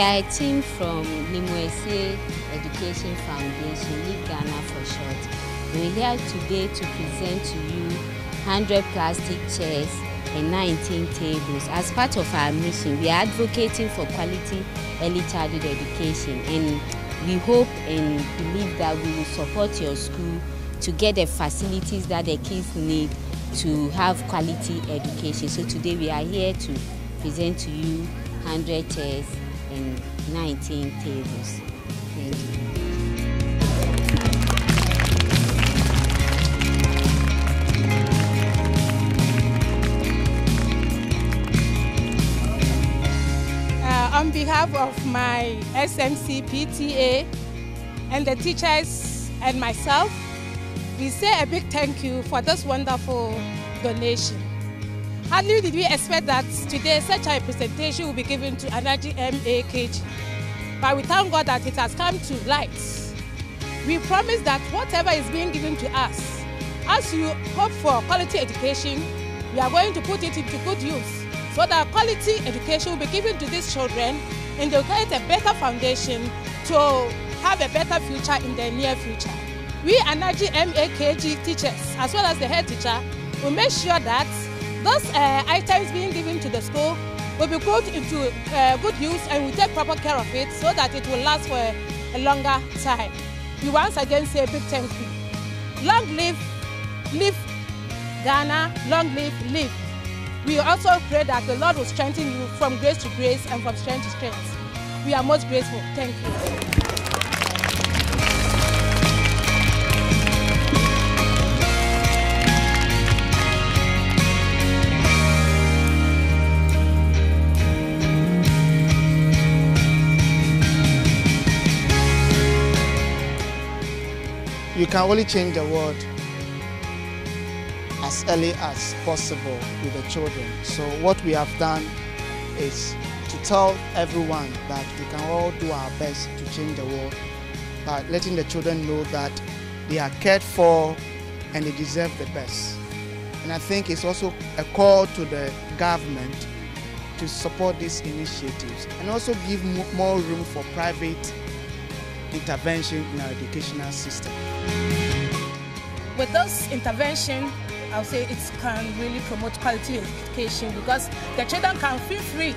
Are a team from Lemuel Essieh Education Foundation, Leave Ghana for short. We're here today to present to you 100 plastic chairs and 19 tables. As part of our mission, we are advocating for quality early childhood education and we hope and believe that we will support your school to get the facilities that the kids need to have quality education. So today we are here to present to you 100 chairs and 19 tables. Thank you. Uh, on behalf of my SMC PTA and the teachers and myself, we say a big thank you for this wonderful donation. Hardly did we expect that today such a presentation will be given to Anaji MAKG, but we thank God that it has come to light. We promise that whatever is being given to us, as you hope for quality education, we are going to put it into good use so that quality education will be given to these children and they'll get a better foundation to have a better future in the near future. We Anaji MAKG teachers, as well as the head teacher, will make sure that those uh, items being given to the school will be put into uh, good use and we take proper care of it so that it will last for a, longer time. We once again say a big thank you. Long live, live Ghana, long live, live. We also pray that the Lord will strengthen you from grace to grace and from strength to strength. We are most grateful. Thank you. You can only change the world as early as possible with the children. So what we have done is to tell everyone that we can all do our best to change the world by letting the children know that they are cared for and they deserve the best. And I think it's also a call to the government to support these initiatives and also give more room for private intervention in our educational system. with this intervention, I'll say it can really promote quality education because the children can feel free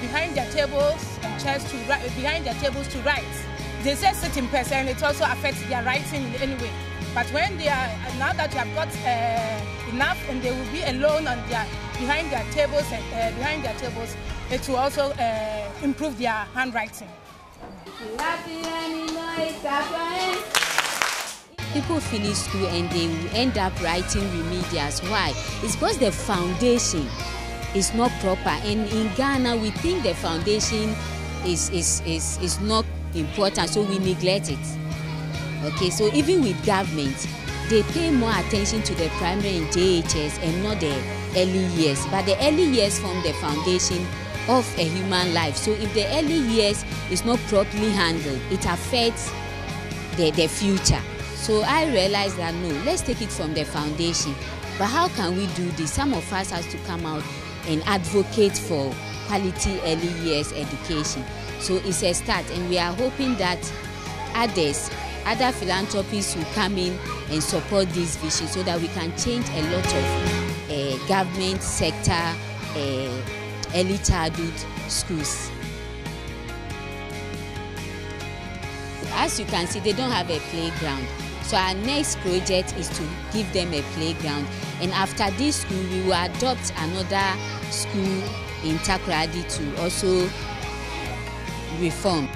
behind their tables and chairs to write, behind their tables to write. They say sit in person, it also affects their writing in any way. But when they are now that you have got uh, enough and they will be alone on their behind their tables and uh, behind their tables, it will also uh, improve their handwriting. People finish school and they end up writing remedials. Why? It's because the foundation is not proper. And in Ghana, we think the foundation is, is, is, is not important, so we neglect it. Okay, so even with government, they pay more attention to the primary and JHS and not the early years. But the early years form the foundation of a human life. So if the early years is not properly handled, it affects the, the future. So I realized that no, let's take it from the foundation. But how can we do this? Some of us has to come out and advocate for quality early years education. So it's a start and we are hoping that others, other philanthropists will come in and support this vision so that we can change a lot of uh, government sector uh, early childhood schools. As you can see, they don't have a playground. So our next project is to give them a playground. And after this school, we will adopt another school in Takoradi to also reform.